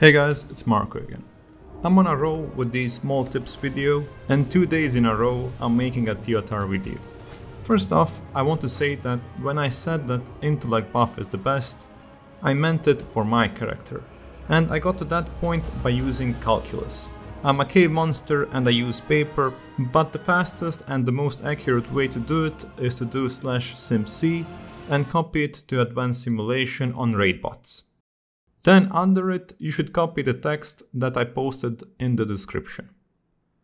Hey guys, it's Marco again. I'm on a roll with these small tips video and two days in a row I'm making a Theotar video. First off, I want to say that when I said that intellect buff is the best, I meant it for my character. And I got to that point by using calculus. I'm a cave monster and I use paper, but the fastest and the most accurate way to do it is to do slash simc and copy it to advanced simulation on raidbots. Then under it, you should copy the text that I posted in the description.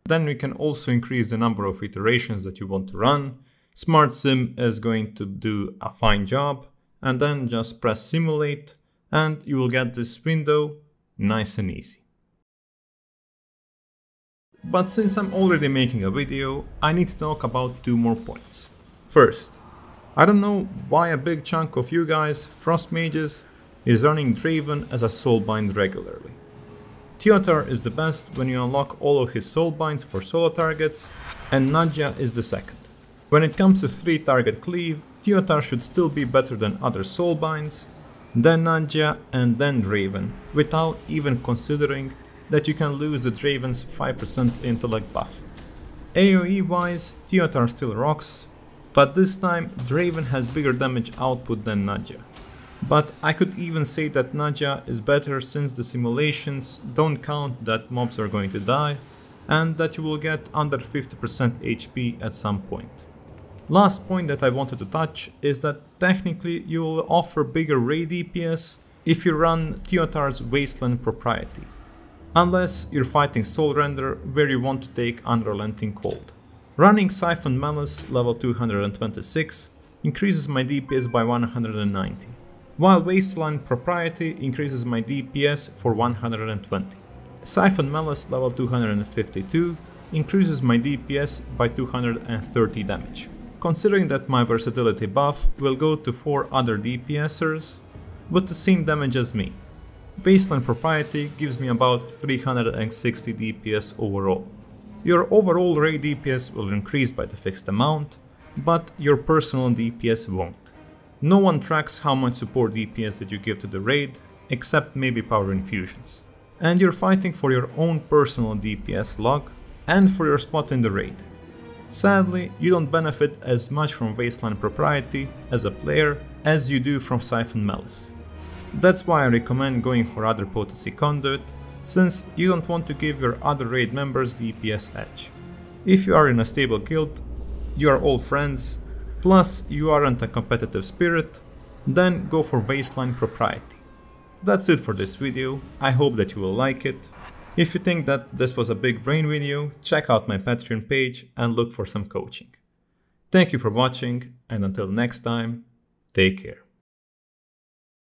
Then we can also increase the number of iterations that you want to run. SmartSim is going to do a fine job and then just press simulate and you will get this window nice and easy. But since I'm already making a video, I need to talk about two more points. First, I don't know why a big chunk of you guys, Frost Mages, is running Draven as a soulbind regularly. Theotar is the best when you unlock all of his soulbinds for solo targets, and Nadja is the second. When it comes to 3 target cleave, Theotar should still be better than other soulbinds, then Nadja and then Draven, without even considering that you can lose the Draven's 5% intellect buff. AoE wise, Theotar still rocks, but this time Draven has bigger damage output than Nadja. But I could even say that Nadja is better since the simulations don't count that mobs are going to die and that you will get under 50% HP at some point. Last point that I wanted to touch is that technically you will offer bigger raid DPS if you run Theotar's Wasteland Propriety, unless you're fighting Soul Render where you want to take Unrelenting Cold. Running Siphon Malice level 226 increases my DPS by 190, while Wasteland Propriety increases my DPS for 120. Siphon Malice level 252 increases my DPS by 230 damage. Considering that my versatility buff will go to 4 other DPSers with the same damage as me. Wasteland Propriety gives me about 360 DPS overall. Your overall raid DPS will increase by the fixed amount, but your personal DPS won't. No one tracks how much support DPS that you give to the raid, except maybe power infusions. And you're fighting for your own personal DPS log and for your spot in the raid. Sadly, you don't benefit as much from Wasteland Propriety as a player as you do from Siphon Malice. That's why I recommend going for other potency conduit, since you don't want to give your other raid members DPS edge. If you are in a stable guild, you are all friends, plus you aren't a competitive spirit, then go for baseline Propriety. That's it for this video, I hope that you will like it. If you think that this was a big brain video, check out my Patreon page and look for some coaching. Thank you for watching and until next time, take care.